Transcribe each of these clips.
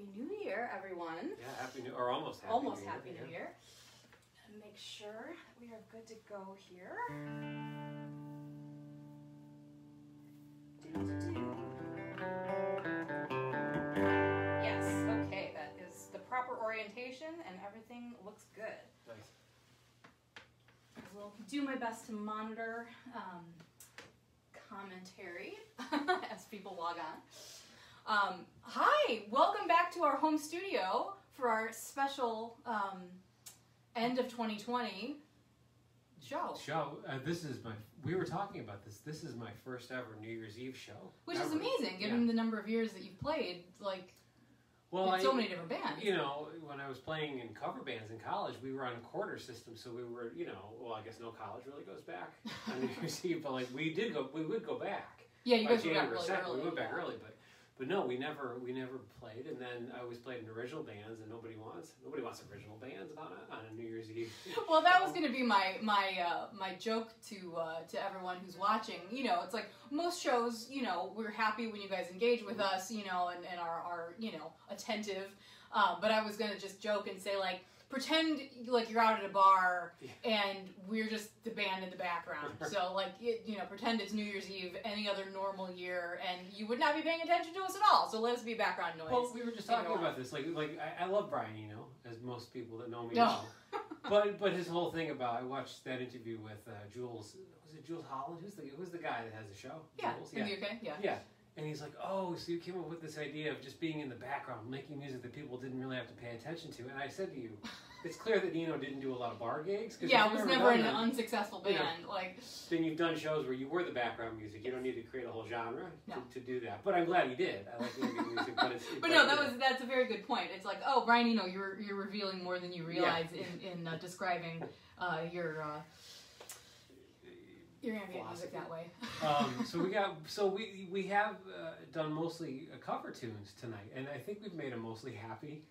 Happy New Year, everyone. Yeah, happy new or almost happy Almost new year, Happy New. Year. And make sure that we are good to go here. Yes, okay, that is the proper orientation and everything looks good. Nice. I will do my best to monitor um, commentary as people log on. Um, hi, welcome back to our home studio for our special um, end of 2020 show, Show. Uh, this is my. We were talking about this. This is my first ever New Year's Eve show. which is amazing given the number of years that you've played, like Well, I, so many different bands. you know, when I was playing in cover bands in college, we were on a quarter system, so we were, you know, well, I guess no college really goes back on New Year's Eve, but like we did go, we would go back. yeah, you guys were back really 2nd, early. We went back early, but but no, we never we never played, and then I always played in original bands, and nobody wants nobody wants original bands on a, on a New Year's Eve. Well, that was going to be my my uh, my joke to uh, to everyone who's watching. You know, it's like most shows. You know, we're happy when you guys engage with us. You know, and, and are are you know attentive. Um, but I was going to just joke and say like. Pretend like you're out at a bar and we're just the band in the background. So like it, you know, pretend it's New Year's Eve, any other normal year, and you would not be paying attention to us at all. So let us be background noise. Well, we were just talking about this. Like, like I, I love Brian Eno, you know, as most people that know me No. know. But but his whole thing about I watched that interview with uh, Jules. Was it Jools Holland? Who's the who's the guy that has the show? yeah, Jules? in the UK, yeah. Yeah. And he's like, oh, so you came up with this idea of just being in the background, making music that people didn't really have to pay attention to. And I said to you, it's clear that Eno didn't do a lot of bar gigs. Yeah, it was never an unsuccessful you know, band. Like, Then you've done shows where you were the background music. You don't need to create a whole genre No. to, to do that. But I'm glad you did. I like making music, but it's. but no, that was that's a very good point. It's like, oh, Brian, you know, you're you're revealing more than you realize in in uh, describing uh, your uh, your ambient music that way. um, so we got so we we have uh, done mostly uh, cover tunes tonight, and I think we've made them mostly happy.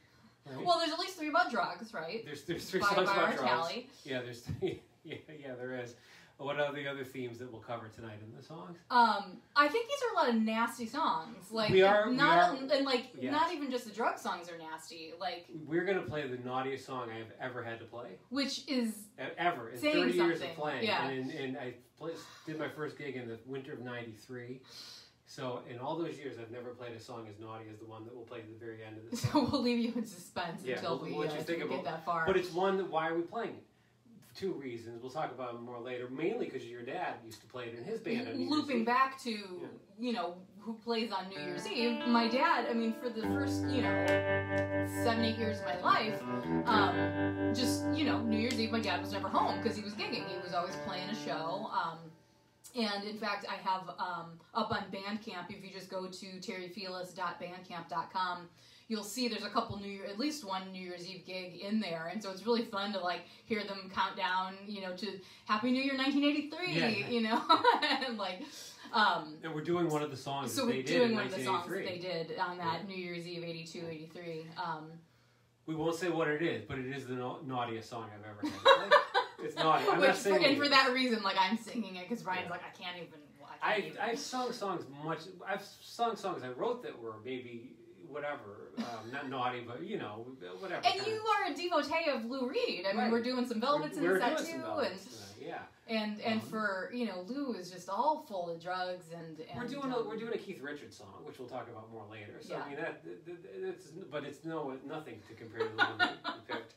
Right? Well, there's at least three about drugs, right? there's there's three by songs about drugs. tally. Yeah, there's three. Yeah, yeah, there is. What are the other themes that we'll cover tonight in the songs? Um, I think these are a lot of nasty songs. Like, We are- we not are- and like yes. not even just the drug songs are nasty. Like, We're gonna play the naughtiest song I have ever had to play, which is ever in Saying 30 years of playing. yeah. And, and I play, did my first gig in the winter of '93. So in all those years, I've never played a song as naughty as the one that we'll play at the very end of this. so we'll leave you in suspense Yeah, until we'll- we uh, you think we get that far. But it's one that why are we playing it? Two reasons. We'll talk about them more later. Mainly because your dad used to play it in his band. on New Year's looping Eve. back to you know who plays on New Year's Eve. My dad, I mean, for the first you know seven eight years of my life, um, just you know New Year's Eve, my dad was never home because he was gigging. He was always playing a show. Um, and in fact, I have um, up on Bandcamp. If you just go to terryfelus.bandcamp.com, you'll see there's a couple New Year, at least one New Year's Eve gig in there, and so it's really fun to like hear them count down, you know, to Happy New Year 1983, Yeah. you know, and like, um, And we're doing one of the songs so we're doing in one of the songs that they did on that New Year's Eve 82, 83. Um, We won't say what it is, but it is the na- naughtiest song I've ever play. it's naughty. I'm which not singing. and for it. that reason, like I'm singing it because Ryan's Yeah. like, I can't even. I, I can't even. I've sung songs much. I've sung songs I wrote that were maybe whatever, um, not naughty, but you know, whatever. and you are a devotee of Lou Reed. I mean, Right. we're doing some Velvets we're, in the we're set too, tonight, yeah. and and and Um, for you know, Lou is just all full of drugs and. and We're doing a, um, we're doing a Keith Richards song, which we'll talk about more later. So Yeah. I mean that, that, that- it's but it's no nothing to compare to the one you picked.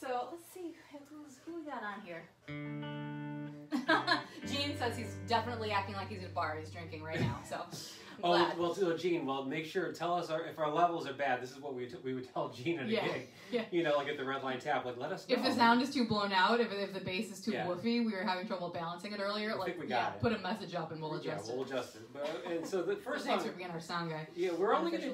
So let's see who's who we got on here. Gene says he's definitely acting like he's at a bar. He's drinking right now. So Oh glad. well, so Gene. Well, make sure tell us our, if our levels are bad. This is what we would- we would tell Gene at a Yeah, gig. yeah. You know, like at the red line tap. Like let us know. If the sound is too blown out, if, if the bass is too Yeah. woofy, we were having trouble balancing it earlier. I like, think we yeah, it. put a message up and we'll adjust. yeah, we'll adjust it. But, and so the first Thanks song. for being our sound guy. Yeah, we're only gonna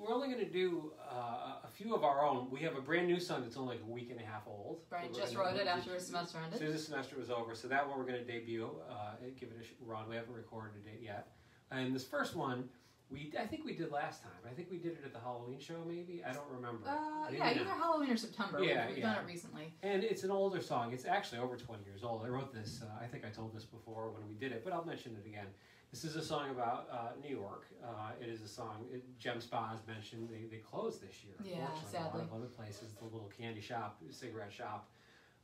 we're only gonna do uh, a few of our own. We have a brand new song that's only like a week and a half old. Right, just wrote it after his semester ended. As soon as the semester was over, so that one we're going to debut, uh, give it a sh- run. We haven't recorded it yet. And this first one, We, I think we did last time. I think we did it at the Halloween show, maybe. I don't remember. Uh, yeah, know. either Halloween or September. Yeah, we've, we've yeah. done it recently. And it's an older song. It's actually over 20 years old. I wrote this, uh, I think I told this before when we did it, but I'll mention it again. This is a song about uh, New York. Uh, it is a song, it, Gem Spa has mentioned, they, they closed this year. Yeah, unfortunately. A lot of other places, the little candy shop, cigarette shop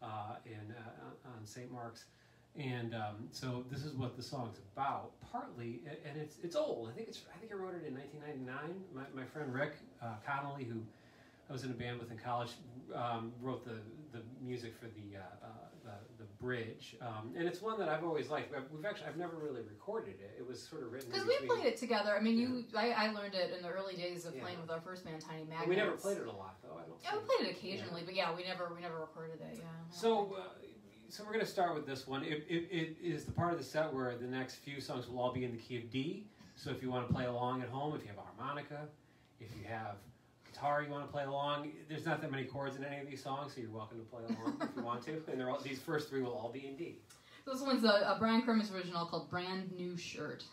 uh, in, uh, on St. Mark's. And um, so this is what the song's about, partly, and it's it's old. I think it's I think I wrote it in 1999. My, my friend Rick uh, Connolly, who I was in a band with in college, um, wrote the, the music for the, uh, uh, the the bridge, um, and it's one that I've always liked. But We've actually I've never really recorded it. It was sort of written Because we played it together. I mean, you, I, I learned it in the early days of Yeah. playing with our first band, Tiny Magnets. We never played it a lot though. I don't. Yeah, we played it occasionally, but yeah, we never, we never recorded it. Yeah. So, uh, so we're going to start with this one. It, it, it is the part of the set where the next few songs will all be in the key of D. So if you want to play along at home, if you have a harmonica, if you have guitar you want to play along, there's not that many chords in any of these songs, so you're welcome to play along if you want to. And they're all, these first three will all be in D. This one's a, a Brian Cremins original called "Brand New Shirt."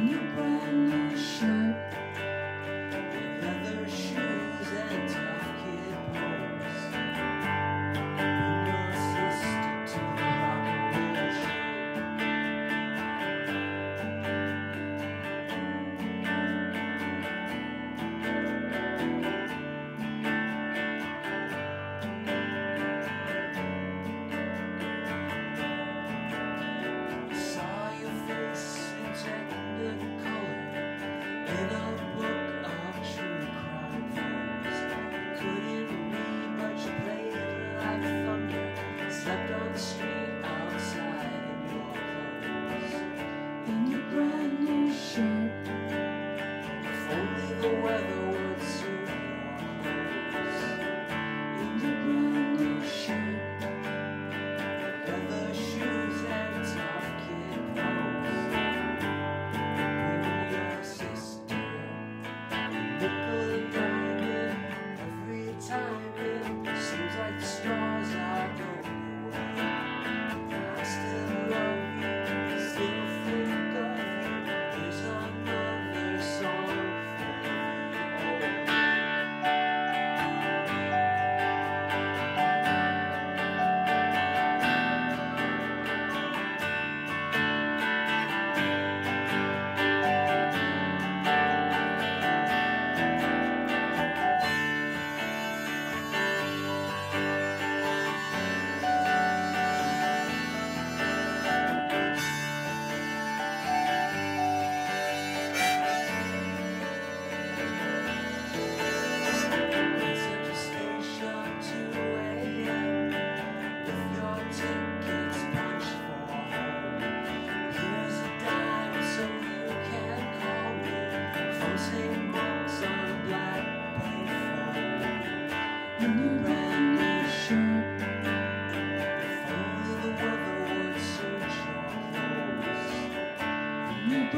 In brand new shirt.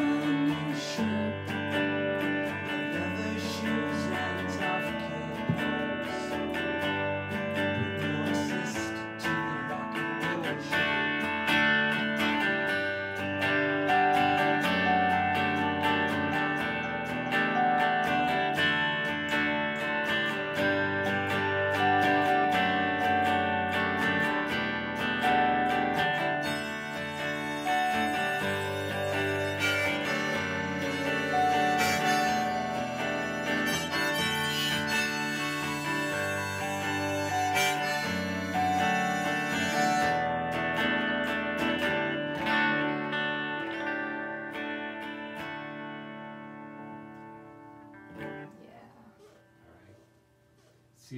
Clothes. In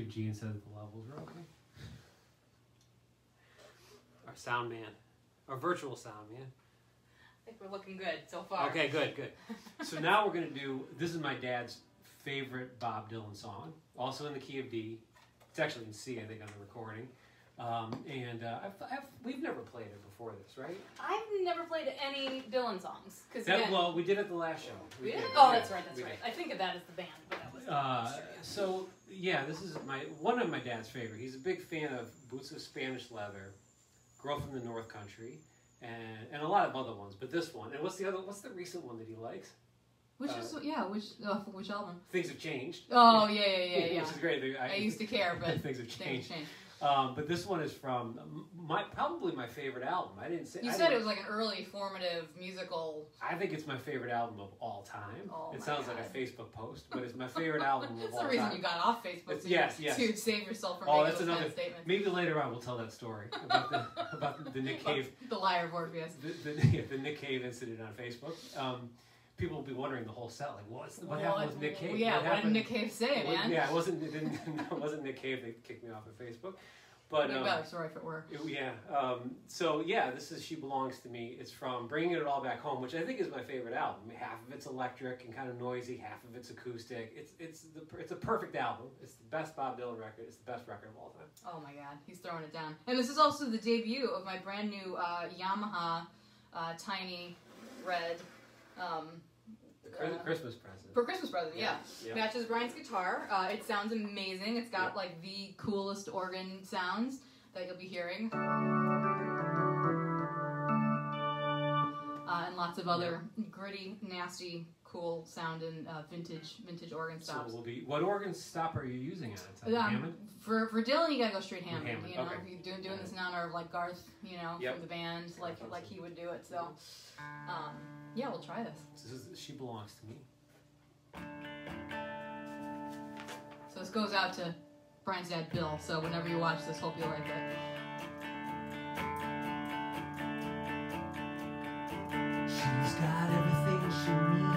See if Gene says the levels are okay. Our sound man, our virtual sound man. I think we're looking good so far. Okay, good, good. So now we're gonna do. This is my dad's favorite Bob Dylan song, also in the key of D. It's actually in C, I think, on the recording. Um, and uh, I've, I've, we've never played it before this, right? I've never played any Dylan songs because well, we did it the last show. We Really? did, Oh, yeah, that's right. That's we right. did. I think of that as the band, but that was. Uh, so yeah, this is my one of my dad's favorite. He's a big fan of Boots of Spanish Leather, Girl from the North Country, and and a lot of other ones. But this one, and what's the other? What's the recent one that he likes? which uh, is yeah, which uh, which album? Things have changed. Oh yeah, yeah, yeah, yeah. Which is great. I used to care, but things have things changed. changed. Um, but this one is from my probably my favorite album. I didn't say. You I said it was like an early formative musical. I think it's my favorite album of all time. Oh it sounds God. like a Facebook post, but it's my favorite album of That's all the reason time. you got off Facebook. Yes, yes. To save yourself from Oh, that's those kind another- of statements. Maybe later on we'll tell that story about the about the Nick Cave The Lyre of Orpheus. the, the, the Nick Cave incident on Facebook. Um, people will be wondering the whole set, like, what's what happened with Nick Cave? Yeah, what what, did? Nick Cave say, It man? Yeah, it wasn't it, didn't, it wasn't Nick Cave that kicked me off of Facebook, but um, better story if it were. it- yeah. Um, so yeah, this is "She Belongs to Me." It's from "Bringing It All Back Home," which I think is my favorite album. Half of it's electric and kind of noisy, half of it's acoustic. It's it's the it's a perfect album. It's the best Bob Dylan record. It's the best record of all time. Oh my god, he's throwing it down. And this is also the debut of my brand new uh, Yamaha uh, Tiny Red um, Uh, Christmas present. for Christmas present. Yeah. Yeah. Matches Brian's guitar. Uh, it sounds amazing. It's got like the coolest organ sounds that you'll be hearing. Uh, and lots of other gritty, nasty, cool sounding uh, vintage, vintage organ So stops. we'll be. What organ stop are you using on it? Um, Hammond? for for Dylan, you gotta go straight Hammond. Hammond, You know, okay. you're doing doing this in honor of like Garth, you know, from the band, like like he would do it. So, um, yeah, we'll try this. This is "She Belongs to Me." So this goes out to Brian's dad, Bill. So whenever you watch this, hope you like it. She's got everything she needs.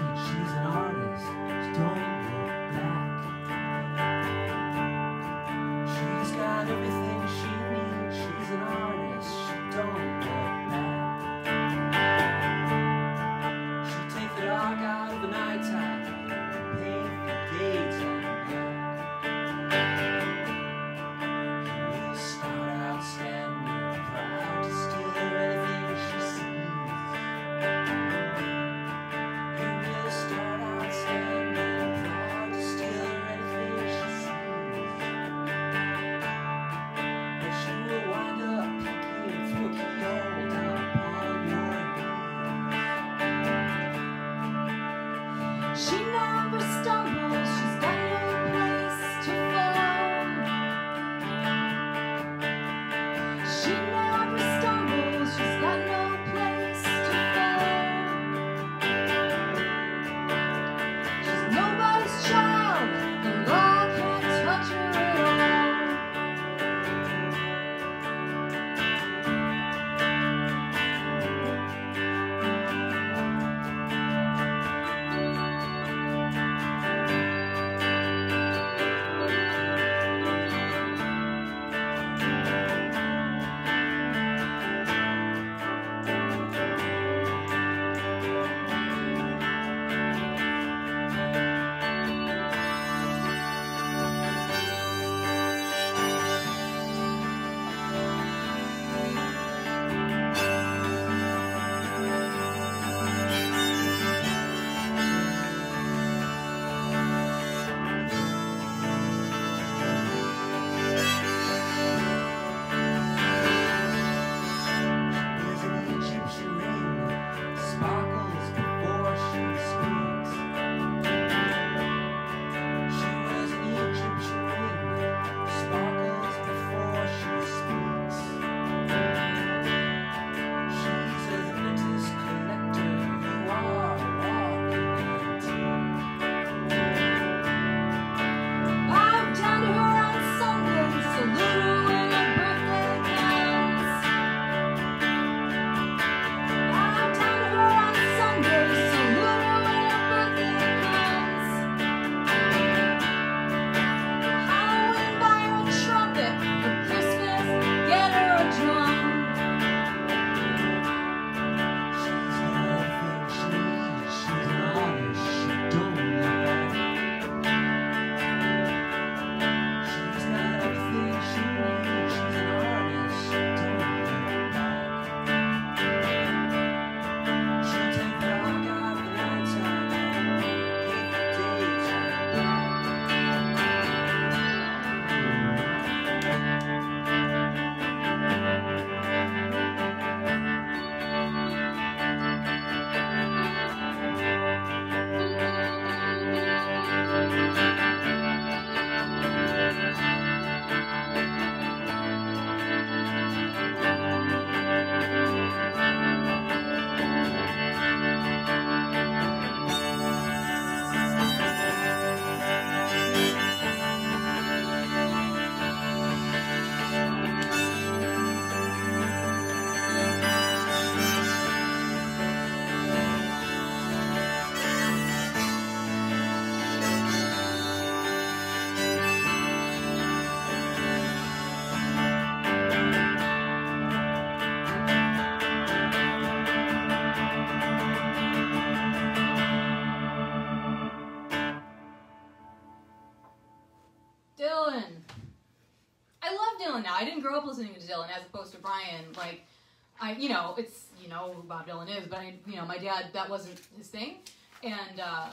You know, it's you know who Bob Dylan is, but I, you know, my dad that wasn't his thing, and uh,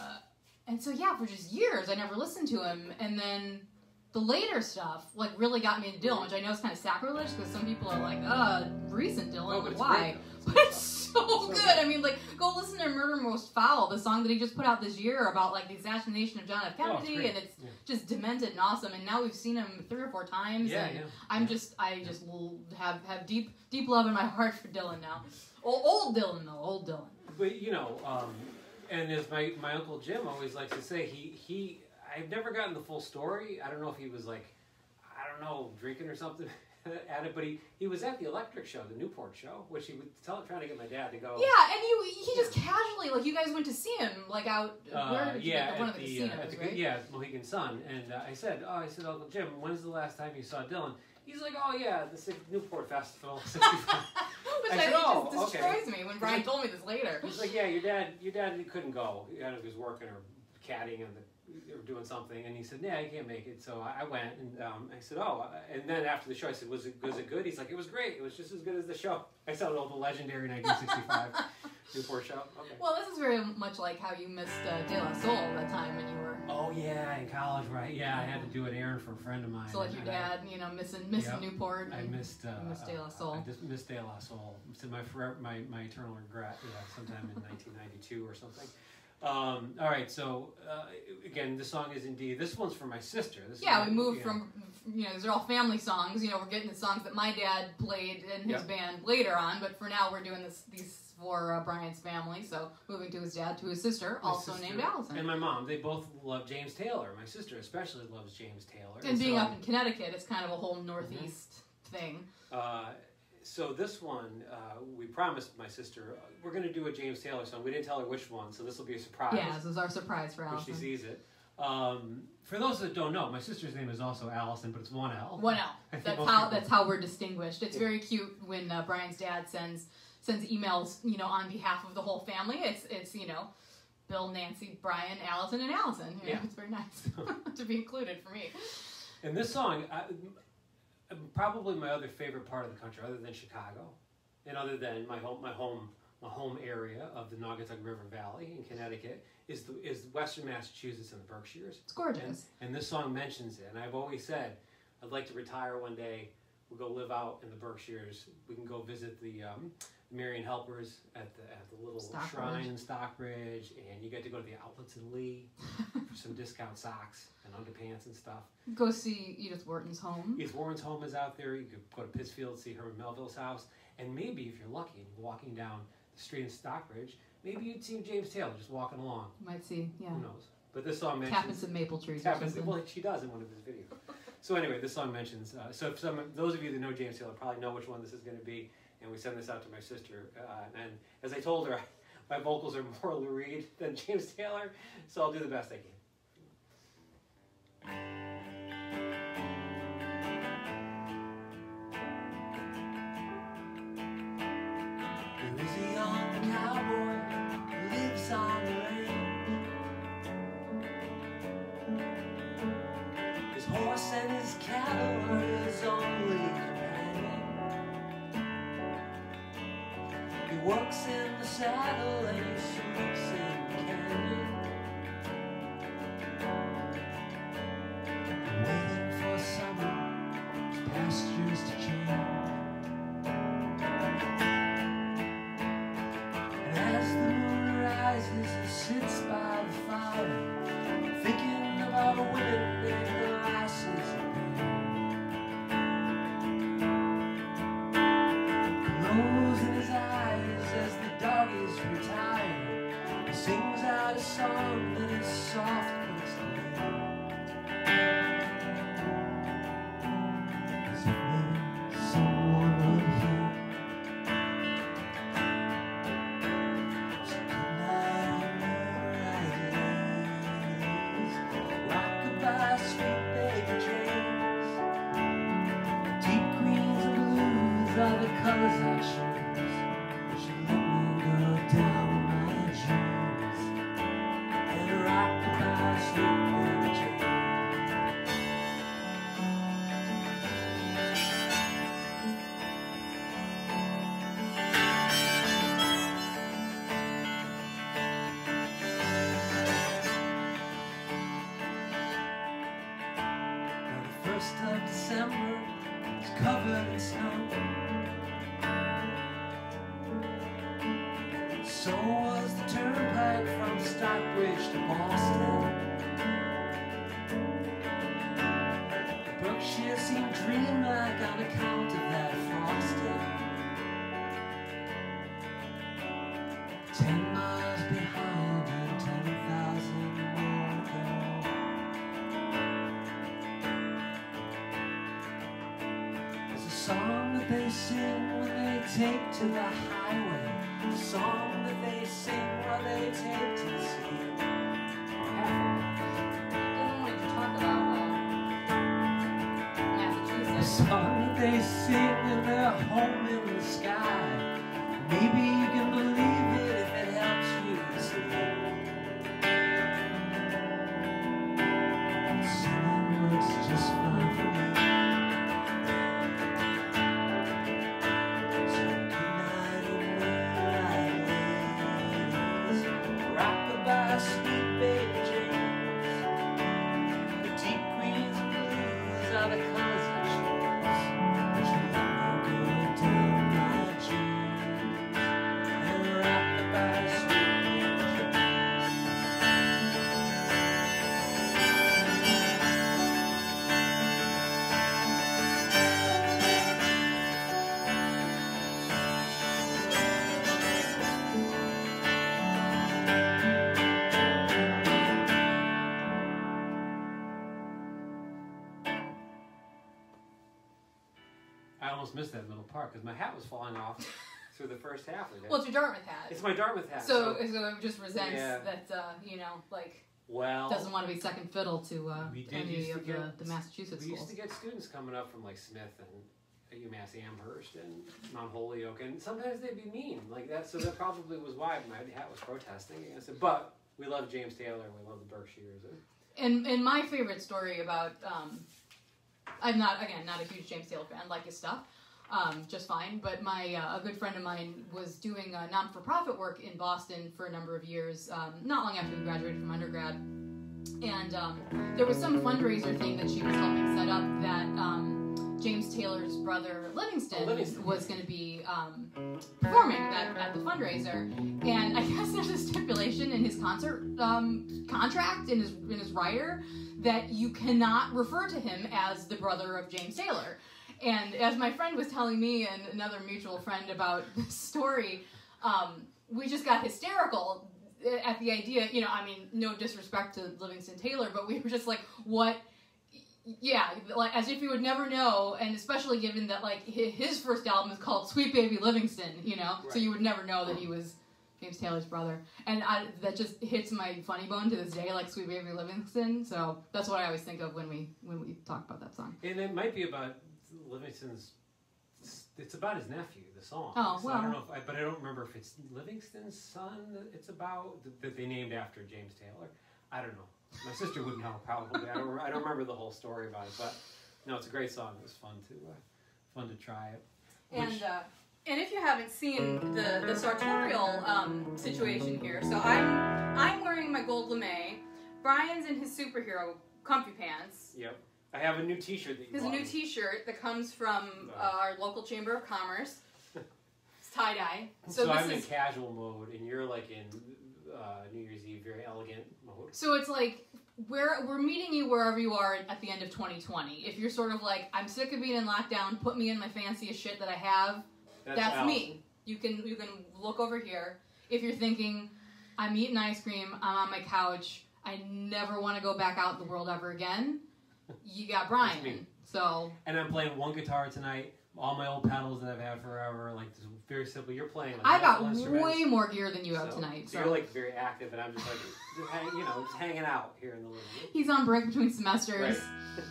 and so yeah, for just years I never listened to him, and then the later stuff like really got me into Dylan, which I know is kind of sacrilege because some people are like, uh, recent Dylan, Oh, but why? great. But it's so good. I mean, like, go listen to Murder Most Foul, the song that he just put out this year about like the assassination of John F. Oh, it's Kennedy, and it's Yeah. just demented and awesome. And now we've seen him three or four times, Yeah, and yeah. I'm just, I just have have deep deep love in my heart for Dylan now. Old, old Dylan though, old Dylan. But you know, um, and as my, my uncle Jim always likes to say, he he I've never gotten the full story. I don't know if he was like, I don't know, drinking or something at it, but he, he was at the Electric Show, the Newport show, which he was tell trying to get my dad to go. Yeah, and you he just casually like you guys went to see him like out Uh, where did you yeah, get one of the the, uh, casinos, the right? yeah Mohegan Sun, and uh, I said, oh, I said, Uncle Jim, when's the last time you saw Dylan? He's like, oh yeah, the Six- Newport Festival, '65. Which I said, "Oh, just okay." destroys me when Brian told me this later. He's like, yeah, your dad, your dad, couldn't go. He was working or caddying and or doing something, and he said, yeah, I can't make it. So I I went, and um, I said, oh, and then after the show, I said, was it was it good? He's like, it was great. It was just as good as the show. I saw all the legendary 1965 Newport show. Okay. Well, this is very much like how you missed uh, De La Soul that time when you were Oh yeah, in college, right? Yeah, I had to do an errand for a friend of mine. so like your I- dad, you know, missing missing Yep. Newport. I missed. Uh, missed De La uh, Soul. I just missed De La Soul. It's my forever, my my eternal regret. Yeah, sometime in 1992 or something. Um, all right, so uh, again, this song is indeed. This one's for my sister. This is Yeah, we moved from you know these are all family songs. You know, we're getting the songs that my dad played in his Yep. band later on, but for now we're doing this these for uh, Brian's family. So moving to his dad to his sister, My also sister named Allison. and my mom. They both love James Taylor. My sister especially loves James Taylor. And being so, up in Connecticut, it's kind of a whole Northeast thing. Uh, so this one, uh, we promised my sister uh, we're going to do a James Taylor song. We didn't tell her which one, so this will be a surprise. Yeah, this is our surprise for when she sees it. Um, for those that don't know, my sister's name is also Allison, but it's one L. One L. That's how people- that's how we're distinguished. It's very cute when uh, Brian's dad sends sends emails, you know, on behalf of the whole family. It's it's you know, Bill, Nancy, Brian, Allison, and Allison. You know, Yeah. it's very nice to be included for me. And this song, I, probably my other favorite part of the country, other than Chicago, and other than my home, my home, my home area of the Naugatuck River Valley in Connecticut, is the is Western Massachusetts and the Berkshires. It's gorgeous. And this song mentions it. And I've always said, I'd like to retire one day. We'll go live out in the Berkshires. We can go visit the um, Marian Helpers at the at the little Stockbridge. shrine in Stockbridge, and you get to go to the outlets in Lee for some discount socks and underpants and stuff. Go see Edith Wharton's home. Edith Wharton's home is out there. You could go to Pittsfield, see Herman Melville's house, and maybe if you're lucky and you're walking down the street in Stockbridge, maybe you'd see James Taylor just walking along. You might see, yeah, Who knows? But this song mentions tapping some maple trees happens. Well, she does in one of his videos. So anyway, this song mentions. Uh, so some those of you that know James Taylor probably know which one this is going to be, and we send this out to my sister. Uh, and as I told her, my vocals are more Lou Reed than James Taylor, so I'll do the best I can. December is covered in snow. So was the turnpike from Stockbridge to Boston. Berkshire seemed dreamlike on account of that frosting. Ten miles song that they sing when they take to the highway. A song almost missed that middle part because my hat was falling off through the first half of it. Well, it's your Dartmouth hat. it's my Dartmouth hat. So, so it just resents Yeah. that, uh, you know, like, well, doesn't want to be second fiddle to uh, any to of the, get- the Massachusetts we used schools. to get students coming up from like Smith and at UMass Amherst and Mount Holyoke, and sometimes they'd be mean like that. So that probably was why my hat was protesting against it. But we love James Taylor. and We love the Berkshires. And and my favorite story about um, I'm not again not a huge James Taylor fan. Like his stuff, um, just fine. But my uh, a good friend of mine was doing uh, non for profit work in Boston for a number of years. Um, not long after we graduated from undergrad, and um, there was some fundraiser thing that she was helping set up that. Um, James Taylor's brother Livingston, Oh, Livingston. was going to be um, performing at, at the fundraiser, and I guess there's a stipulation in his concert um, contract in his in his rider that you cannot refer to him as the brother of James Taylor. And as my friend was telling me and another mutual friend about this story, um, we just got hysterical at the idea. You know, I mean, no disrespect to Livingston Taylor, but we were just like, what? Yeah, like as if you would never know, and especially given that like his first album is called Sweet Baby Livingston, you know, so you would never know that he was James Taylor's brother, and I, that just hits my funny bone to this day, like Sweet Baby Livingston. So that's what I always think of when we when we talk about that song. And it might be about Livingston's. It's about his nephew, the song. Oh, So I don't know, if, I, but I don't remember if it's Livingston's son that it's about that- they named after James Taylor. I don't know. My sister would know probably. I don't. I don't remember the whole story about it, but no, it's a great song. It was fun to uh, fun to try it. And uh, and if you haven't seen the the sartorial um, situation here, so I'm I'm wearing my gold lame. Brian's in his superhero comfy pants. Yep. I have a new T-shirt that you He has a new. T-shirt that comes from uh, our local chamber of commerce. It's tie dye. So, So, I'm this in is casual mode, and you're like in uh, New Year's Eve, very elegant mode. so it's like we're we're meeting you wherever you are at the end of 2020. If you're sort of like I'm sick of being in lockdown, put me in my fanciest shit that I have. That's, me. You can you can look over here. If you're thinking, I'm eating ice cream, I'm on my couch, I never want to go back out in the world ever again. You got. Brian. So And I'm playing one guitar tonight. All my old pedals that I've had forever, like just very simple. You're playing. Like I got way more gear than you have So- tonight. So So you're like very active, and I'm just like, just hang, you know, just hanging out here in the living room. he's on break between semesters. Right.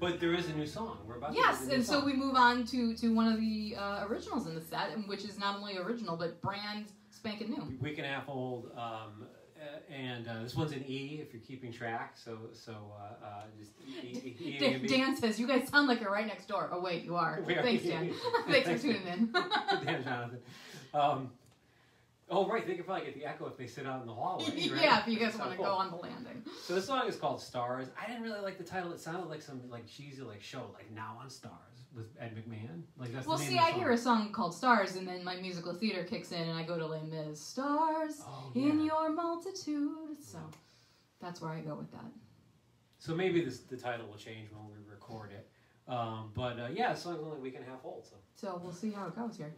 But there is a new song. We're about to Yes, and so song. we move on to to one of the uh, originals in the set, and which is not only original but brand spanking new. week and a half old, um, and uh, this one's an E if you're keeping track. So so uh, uh, just E, e, e, e, Dan, and B. Dan says, "You guys sound like you're right next door." Oh wait, you are. Are- Thanks, Dan. Thanks for tuning in. Dan Jonathan. Um, Oh, right. They could probably get the echo if they sit out in the hallway. Right? yeah, if you guys want to cool. go on the landing. So this song is called Stars. I didn't really like the title. It sounded like some like cheesy like show, like Now on Stars with Ed McMahon. Like that's Well, see, I hear a song called Stars, and then my musical theater kicks in, and I go to Les Mis. Stars Oh, in your multitude. So that's where I go with that. So maybe this the title will change when we record it. Um, but uh, yeah, song's only a week and a half old. So So we'll see how it goes here.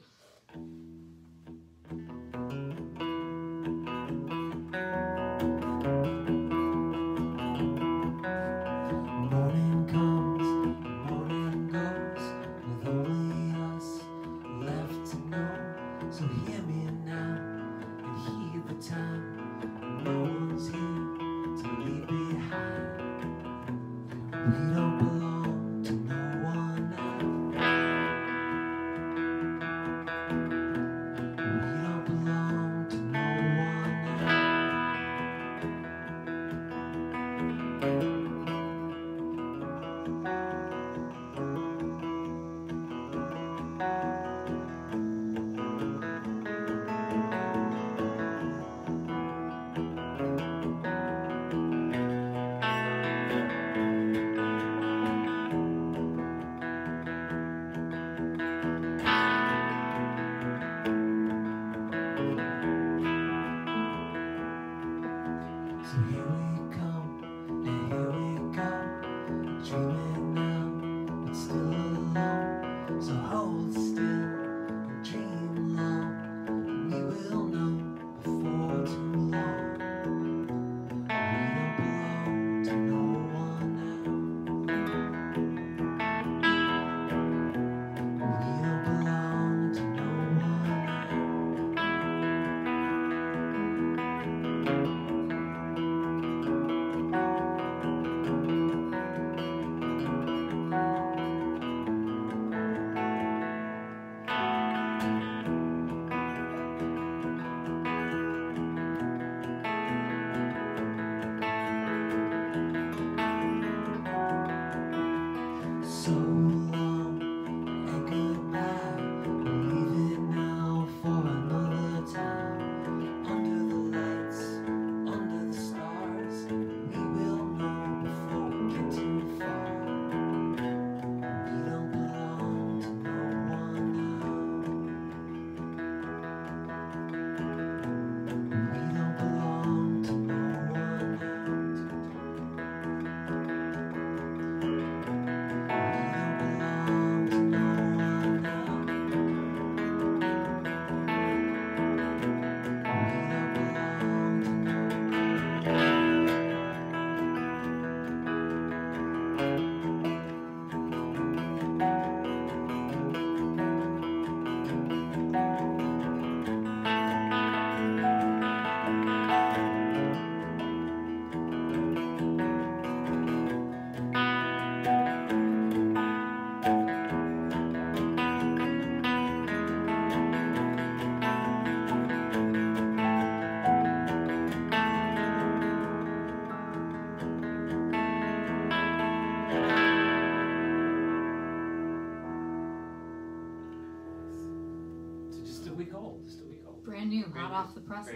Off the presses.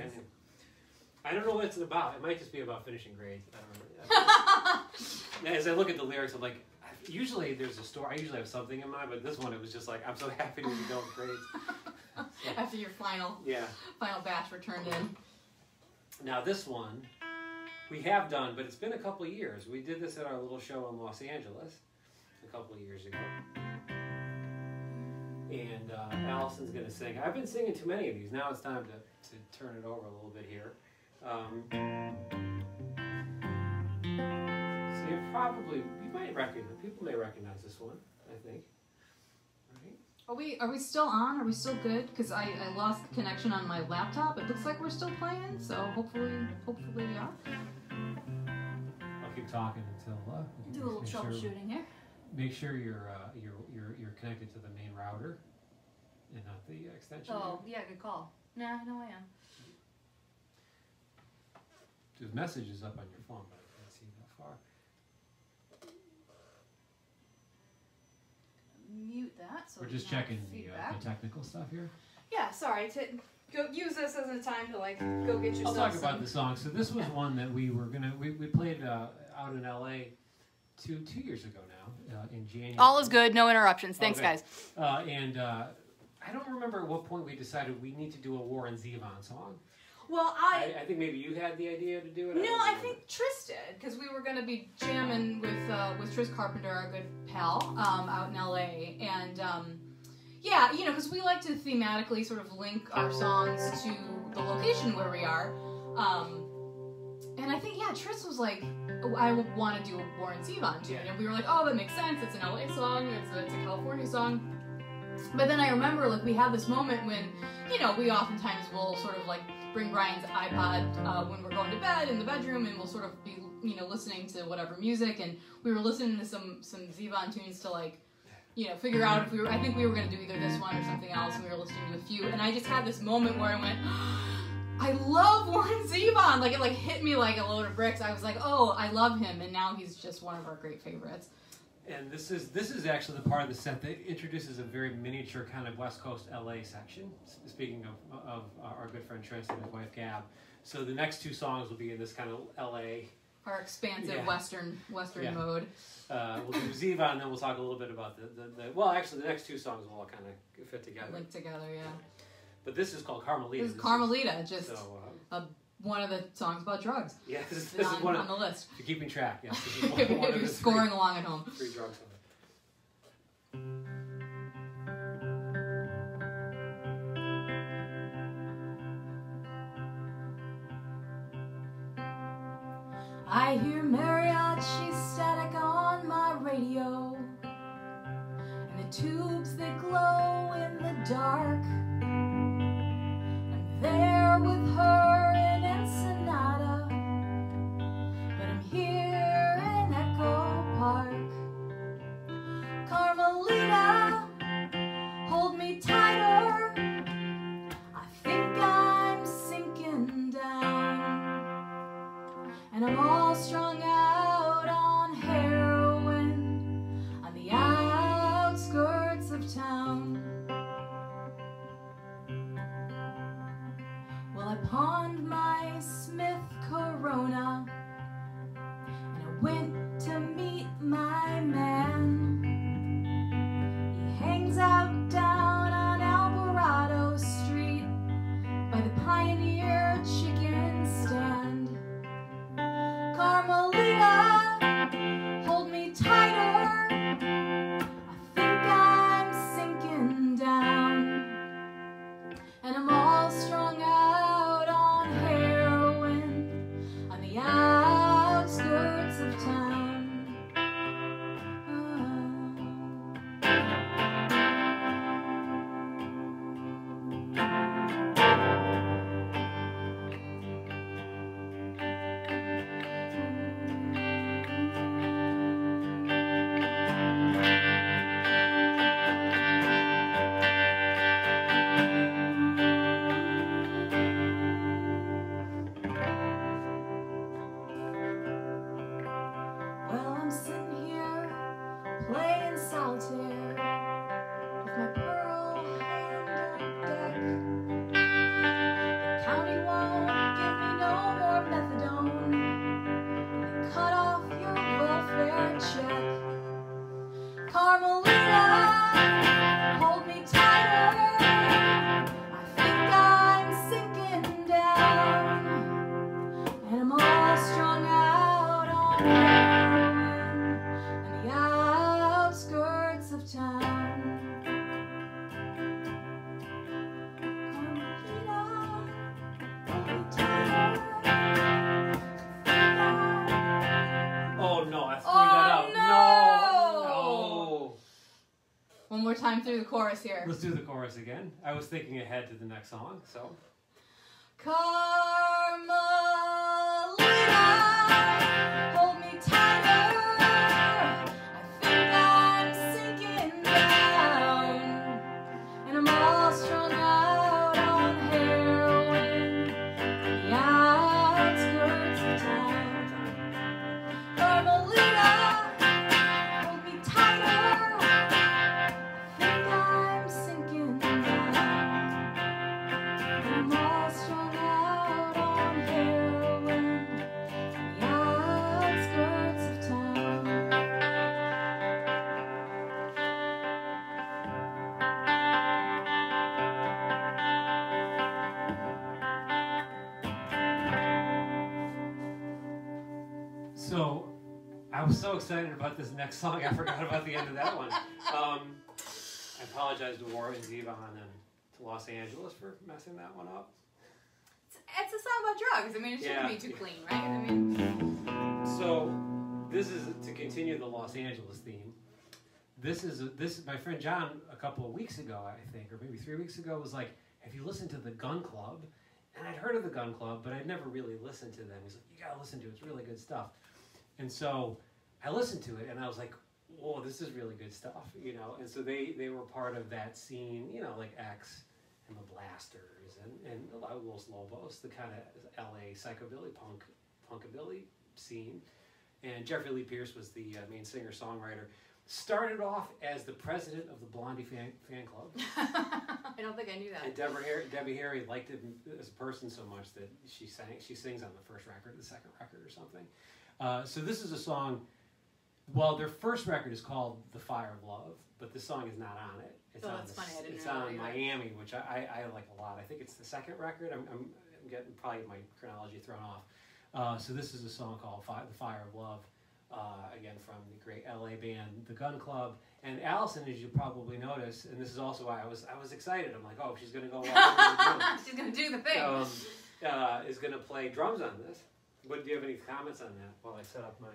I don't know what it's about. It might just be about finishing grades. I don't know. As I look at the lyrics, I'm like, usually there's a story. I usually have something in mind, but this one it was just like, I'm so happy to be done with grades. After your final Yeah. final batch were turned in. Now this one we have done, but it's been a couple of years. We did this at our little show in Los Angeles a couple of years ago. And uh, Allison's gonna sing. I've been singing too many of these. Now it's time to, to turn it over a little bit here. Um, so you probably you might recognize people may recognize this one. I think. Right? Are we are we still on? Are we still good? Because I, I lost the connection on my laptop. It looks like we're still playing, so hopefully hopefully we are. I'll keep talking until uh, Do a little make sure- troubleshooting here. Make sure you're uh, you're you're you're connected to the main router and not the extension. Oh yeah, good call. Nah, no I am. The message is up on your phone, but I can't see that far. Mute that. So We're just checking the, uh, the technical stuff here. Yeah, sorry. To go use this as a time to like go get yourself. I'll yourself talk some. about the song. So this was one that we were gonna we, we played uh, out in L.A. two two years ago now uh, in January. All is good. No interruptions. Thanks, Okay. guys. Uh, and uh, I don't remember at what point we decided we need to do a Warren Zevon song. Well, I, I think maybe you had the idea to do it. No, don't I think Tris did because we were gonna be jamming with uh, with Tris Carpenter, our good pal, um, out in LA, and um, yeah, you know, because we like to thematically sort of link our songs to the location where we are, um, and I think yeah, Tris was like, oh, I want to do a Warren Zevon tune, Yeah. and we were like, oh, that makes sense. It's an LA song. It's a, it's a California song. But then I remember like we had this moment when, you know, we oftentimes will sort of like bring Brian's iPod uh, when we're going to bed in the bedroom, and we'll sort of be, you know, listening to whatever music, and we were listening to some some Zevon tunes to like, you know, figure out if we were. I think we were gonna do either this one or something else, and we were listening to a few, and I just had this moment where I went. I love Warren Zevon. Like it like hit me like a load of bricks. I was like, oh, I love him, and now he's just one of our great favorites. And this is this is actually the part of the set that introduces a very miniature kind of West Coast LA section. Speaking of of our good friend Tris and his wife Gab. So the next two songs will be in this kind of LA. Our expansive Yeah. Western Western Yeah. mode. Uh, we'll do Zevon and then we'll talk a little bit about the, the, the well actually the next two songs will all kind of fit together. linked together, yeah. But this is called Carmelita. This is Carmelita, just So uh, one of the songs about drugs yeah, this, is- It's this on, is one on of the list. you're keeping track. Yes, this is one, if you're scoring along at home. three, three drugs. I hear mariachi static on my radio And the tubes that glow in the dark I'm there with her Hold me tighter chorus here. Let's do the chorus again. I was thinking ahead to the next song, so. Carmelita, excited about this next song, I forgot about the end of that one. Um, I apologize to Warren Zevon and to Los Angeles for messing that one up. It's, it's a song about drugs. I mean, it shouldn't Yeah. be too clean, right? I mean, So this is to continue the Los Angeles theme. This is this my friend John a couple of weeks ago, I think, or maybe three weeks ago, was like, "Have you listened to the Gun Club?" And I'd heard of the Gun Club, but I'd never really listened to them. He's like, "You gotta listen to it; it's really good stuff." And so I listened to it, and I was like, "Whoa, this is really good stuff," you know. And so they they were part of that scene, you know, like X and the Blasters and and a lot of Los Lobos, the kind of L.A. psychobilly punk punkabilly scene. And Jeffrey Lee Pierce was the uh, main singer songwriter. Started off as the president of the Blondie fan, fan club. I don't think I knew that. And Deborah Harry, Debbie Harry liked him as a person so much that she sang. She sings on the first record, the second record, or something. Uh, so this is a song. Well, their first record is called "The Fire of Love," but this song is not on it. It's Oh, on that's the, funny. I didn't It's know on. Miami, which I, I, I like a lot. I think it's the second record. I'm, I'm, I'm getting probably my chronology thrown off. Uh, so this is a song called Fi- "The Fire of Love." Uh, again, from the great LA band, The Gun Club, and Allison, as you probably notice, and this is also why I was I was excited. I'm like, oh, she's gonna go. walk over the drum She's gonna do the thing. um, uh, is going to play drums on this. What do you have any comments on that while I set up my?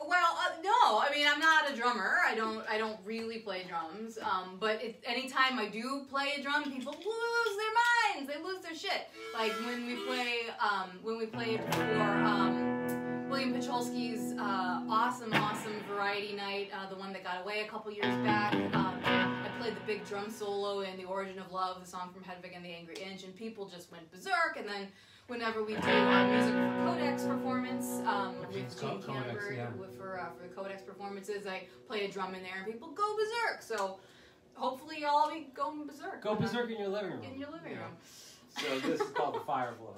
Well, uh, no. I mean, I'm not a drummer. I don't. I don't really play drums. Um, but it, anytime I do play a drum, people lose their minds. They lose their shit. Like when we play. Um, when we played for um, William Pacholsky's uh, awesome, awesome variety night, uh, the one that got away a couple years back. Um, I played the big drum solo in "The Origin of Love," the song from Hedwig and the Angry Inch, and people just went berserk. And then whenever we do our music for Codex performance um, with Gene Canberg, yeah. for uh, for the Codex performances, I play a drum in there, and people go berserk. So hopefully, you'll all be going berserk. Go berserk in your living room. in your living Yeah. room. So this is called the Fire Love.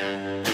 My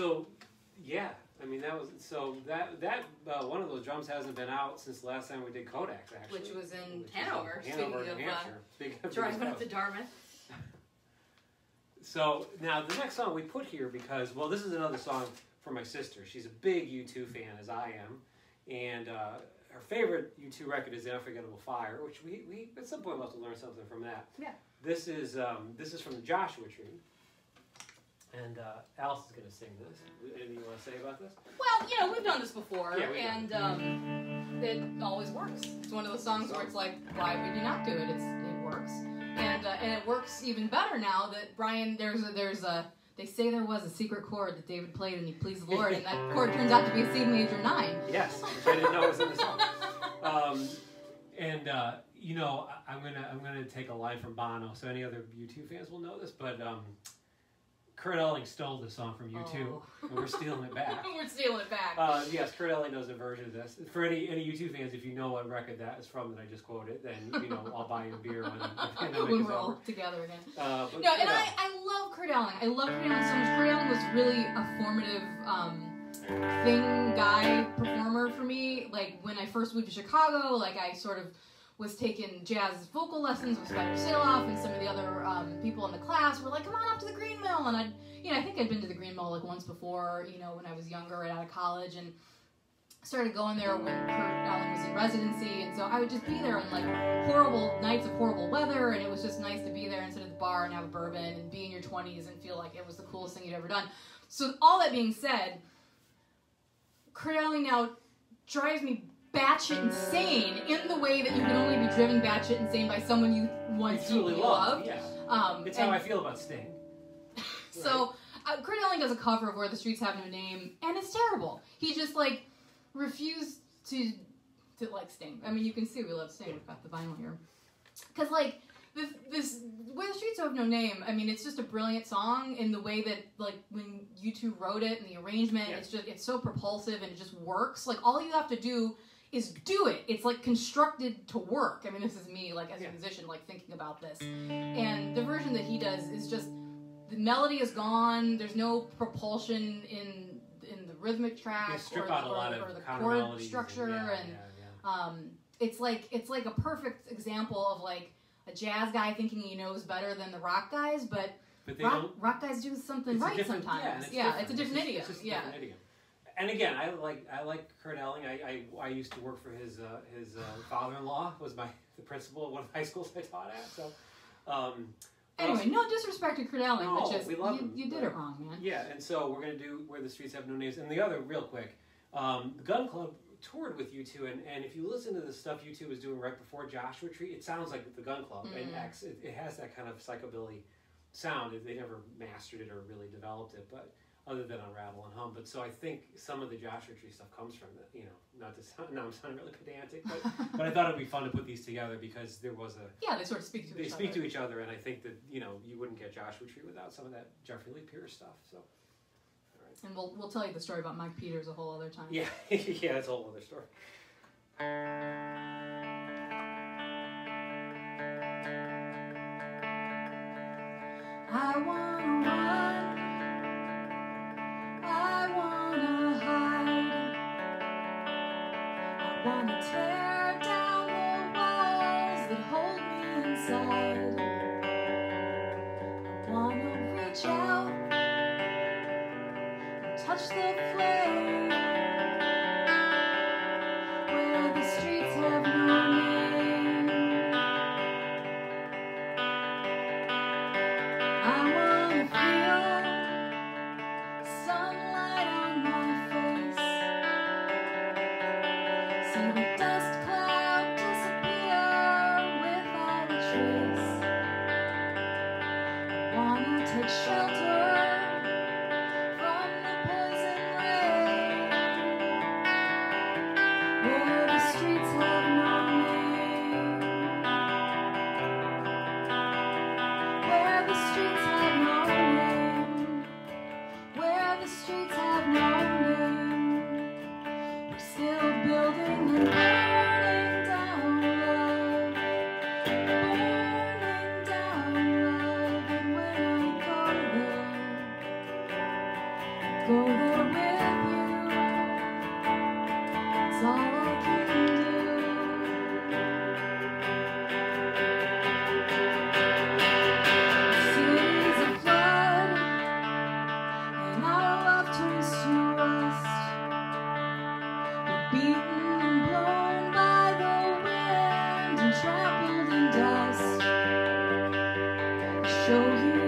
So, yeah, I mean that was so that that uh, one of those drums hasn't been out since the last time we did Codex actually, Which was in Which was Hanover, Hanover, speaking New uh, Hampshire. Big- big Driving up to Dartmouth. So now the next song we put here because well this is another song for my sister. She's a big U2 fan as I am, and uh, her favorite U2 record is The Unforgettable Fire, which we, we at some point must have to learn something from that. Yeah. This is um, this is from the Joshua Tree, and uh, Alice is going to sing this. Anything you want to say about this? Well, you know, we've done this before, Yeah, and um, it always works. It's one of those songs where it's like, why would you not do it? It's it works, and uh, and it works even better now that Brian. There's a, there's a. They say there was a secret chord that David played and he pleased the Lord, and that chord turns out to be a C major nine. Yes, which I didn't know it was in the song. Um, and uh, you know, I'm gonna I'm gonna take a line from Bono, so any other U2 fans will know this. But um, Kurt Elling stole this song from U2, Oh. and we're stealing it back. We're stealing it back. Uh, yes, Kurt Elling knows a version of this. For any any U2 fans, if you know what record that is from that I just quoted, then you know I'll buy you a beer when pandemic we're all over. together again. Uh, but, No, and I, I love Kurt Elling. I love Kurt Elling so much. Kurt Elling was really a formative um, thing guy performer for me. Like when I first moved to Chicago, like I sort of was taking jazz vocal lessons with Spider Saloff and some of the other um, people in the class were like, "Come on up to the Green Mill," and I, you know, I think I'd been to the Green Mill like once before, you know, when I was younger and out of college and started going there when Kurt Elling was in residency, and so I would just be there on like horrible nights of horrible weather, and it was just nice to be there sit at the bar and have a bourbon and be in your 20s and feel like it was the coolest thing you'd ever done. So, all that being said, Kurt Elling now drives me batshit insane in the way that you can only be driven batshit insane by someone you you once truly deeply love. loved. Yeah, Um, it's how I feel about Sting. so uh, Kurt Elling does a cover of "Where the Streets Have No Name," and it's terrible. He just like refused to to like Sting. I mean, you can see we love Sting. We've got the vinyl here, because like this, this "Where the Streets Have No Name." I mean, it's just a brilliant song in the way that like when U2 wrote it and the arrangement. Yeah. It's just it's so propulsive and it just works. Like all you have to do is do it. It's like constructed to work. I mean, this is me like as Yeah. a musician like thinking about this, and the version that he does is just the melody is gone. There's no propulsion in in the rhythmic track or, or- or the chord structure yeah, and yeah, um, it's like it's like a perfect example of like a jazz guy thinking he knows better than the rock guys, but But rock, rock guys do something right sometimes. Yeah, it's, yeah, it's a different just- idiom. It's just yeah. And again, I like I like Kurt Elling. I, I, I used to work for his uh, his uh, father-in-law was my the principal of one of the high schools I taught at. So um, Anyway, no disrespect to Kurt Elling, No, but just we love you, him, you did it wrong, man. yeah, and so we're gonna do where the streets have no names. And the other, real quick, um, the Gun Club toured with U2, and, and if you listen to the stuff U2 was doing right before Joshua Tree, it sounds like the Gun Club and Mhm. X. It, it has that kind of psychobilly sound. They never mastered it or really developed it, but other than Rattle and Hum. But so I think some of the Joshua Tree stuff comes from that. you know, not to sound, now I'm sounding really pedantic, but, but I thought it'd be fun to put these together because there was a, yeah, they sort of speak to they each speak other. to each other, and I think that you know you wouldn't get Joshua Tree without some of that Jeffrey Lee Pierce stuff. So, right. And we'll, we'll tell you the story about Mike Peters a whole other time. Yeah, yeah, that's a whole other story. I wanna me Show you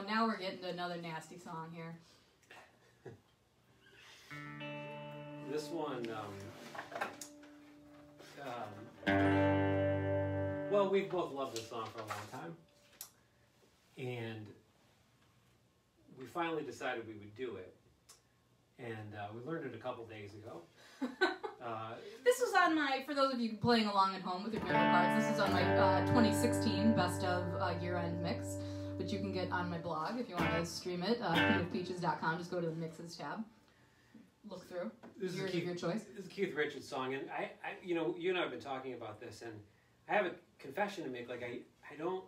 Oh, now we're getting to another nasty song here. This one, um, um, well, we've both loved this song for a long time, and we finally decided we would do it, and uh, we learned it a couple days ago. Uh, This was on my, for those of you playing along at home with your bingo cards, this is on my uh, 2016 best of uh, year end mix, which you can get on my blog if you want to stream it, uh, queenofpeaches.com. Just go to the mixes tab, look through, this, is Keith, your choice. this is Keith Richards song, and I, I, you know, you and I have been talking about this, and I have a confession to make. Like, I, I don't,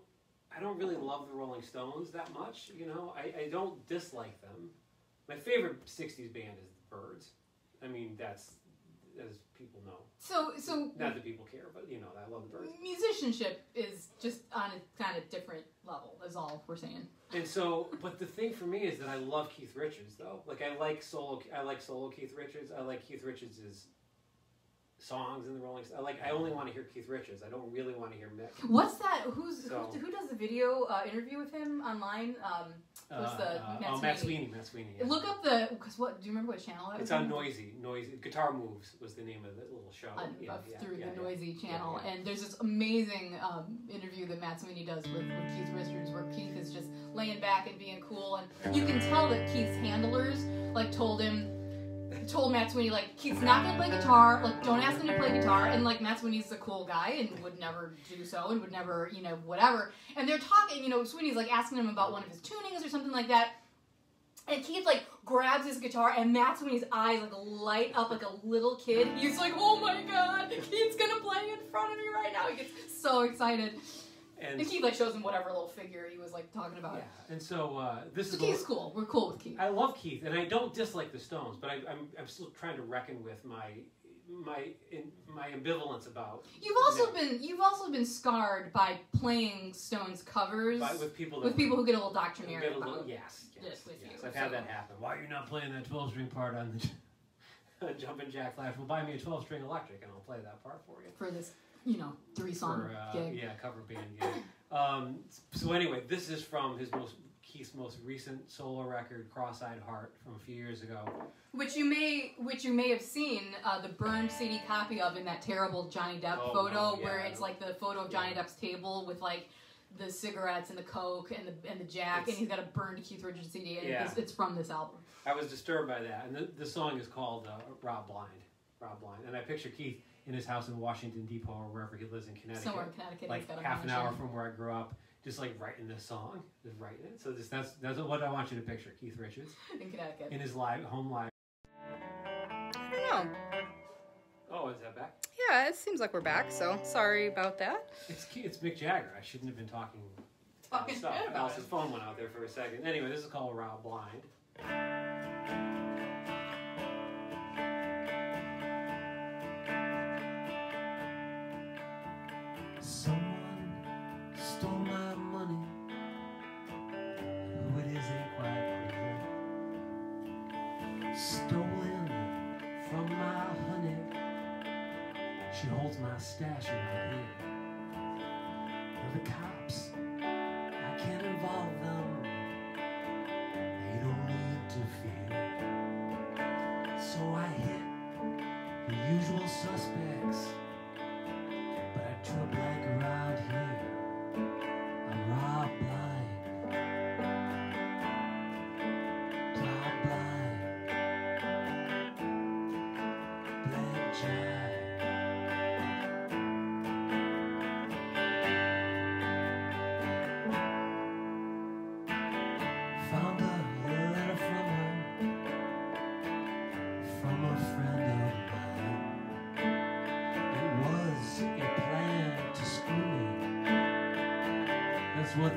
I don't really love the Rolling Stones that much. You know, I, I don't dislike them. My favorite '60s band is the Byrds. I mean, that's as people know. So, so Not that people care, but you know, I love the Byrds. musicianship is just on a kind of different level, is all we're saying. And so, but the thing for me is that I love Keith Richards, though. Like, I like solo. I like solo Keith Richards. I like Keith Richards's songs in the Rolling. Stones. I like. I only want to hear Keith Richards. I don't really want to hear Mick. What's that? Who's So- who, who does the video uh, interview with him online? Um, What's the- uh, Matt oh, Matt Sweeney. Matt Sweeney. yeah. Look up the because what do you remember what channel it was? It's on Noisey. Noisey. Guitar Moves was the name of the little show. Yeah, uh, yeah, through the. Noisey channel, and there's this amazing um, interview that Matt Sweeney does with, with Keith Richards, where Keith is just laying back and being cool, and you can tell that Keith's handlers like told him, told Matt Sweeney like he's not gonna play guitar, like don't ask him to play guitar, and like Matt Sweeney's a cool guy and would never do so, and would never you know whatever, and they're talking, you know, Sweeney's like asking him about one of his tunings or something like that. And Keith like grabs his guitar, and Matt Sweeney's eyes like light up like a little kid. He's like, "Oh my god, Keith's gonna play in front of me right now!" He gets so excited. And And Keith like shows him whatever little figure he was like talking about. yeah, and so uh, this So is Keith's cool. We're cool with Keith. I love Keith, and I don't dislike the Stones, but I, I'm I'm still trying to reckon with my my in, my ambivalence about You've also Mick. been you've also been scarred by playing Stones covers by, with people with people who get a little doctrinaire get a little, it. yes, yes, Yes, you, I've had that happen. Why are you not playing that 12 string part on the Jumpin' Jack Flash? Well, buy me a 12 string electric, and I'll play that part for you. for this, you know, three song for uh, gig. yeah cover band gig. Um, so anyway, this is from his most Keith's most recent solo record, Cross-eyed Heart, from a few years ago. Which you may, which you may have seen uh, the burned CD copy of in that terrible Johnny Depp Oh, photo, no, yeah. where it's like the photo of Johnny Yeah. Depp's table with like the cigarettes and the coke and the and the jack, and he's got a burned Keith Richards CD, and Yeah. it's, it's from this album. I was disturbed by that, and the, the song is called uh, "Robbed Blind." Robbed Blind, and I picture Keith in his house in Washington Depot or wherever he lives in Connecticut, Somewhere in Connecticut, like he's got a half an hour from where I grew up, just like writing this song, just writing it. So this, that's that's what I want you to picture: Keith Richards in Connecticut. in his live home live. I don't know. Oh, is that back? Yeah, it seems like we're back. So sorry about that. It's it's Mick Jagger. I shouldn't have been talking. Talking stuff. about Alice's it. phone went out there for a second. Anyway, this is called Robbed Blind. What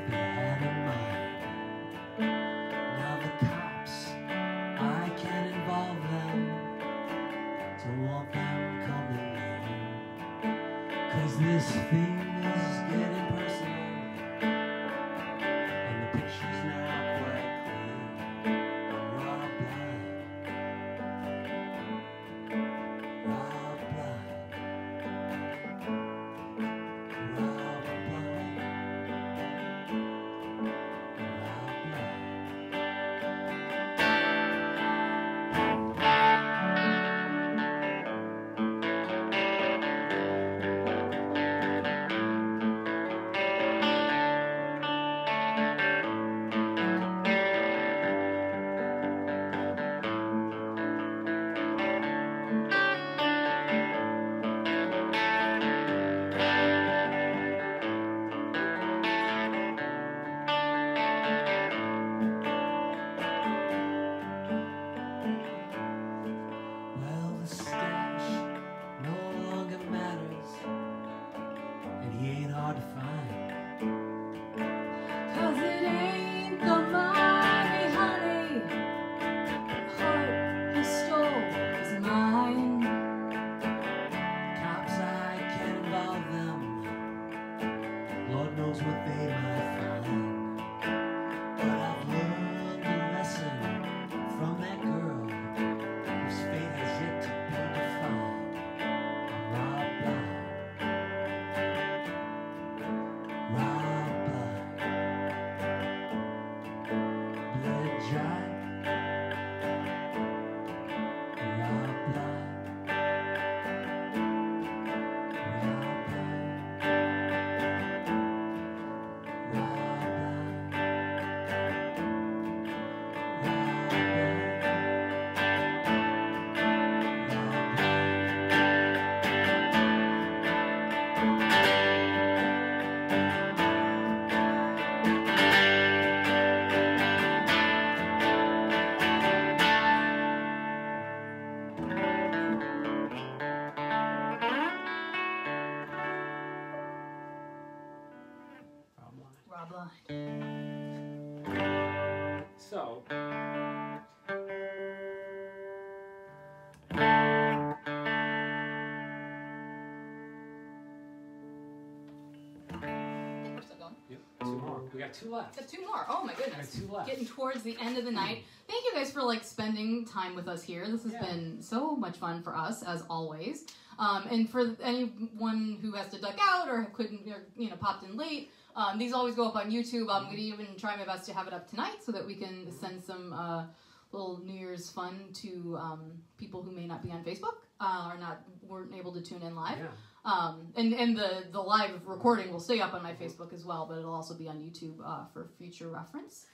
two left. Got two more. Oh my goodness. two left. Getting towards the end of the night. Thank you guys for like spending time with us here. This has Yeah. been so much fun for us as always. Um, and for anyone who has to duck out or couldn't, or, you know, popped in late, um, these always go up on YouTube. I'm going to even try my best to have it up tonight so that we can send some uh, little New Year's fun to um, people who may not be on Facebook uh, or not weren't able to tune in live. Yeah. Um, and and the, the live recording will stay up on my Facebook as well, but it'll also be on YouTube uh, for future reference.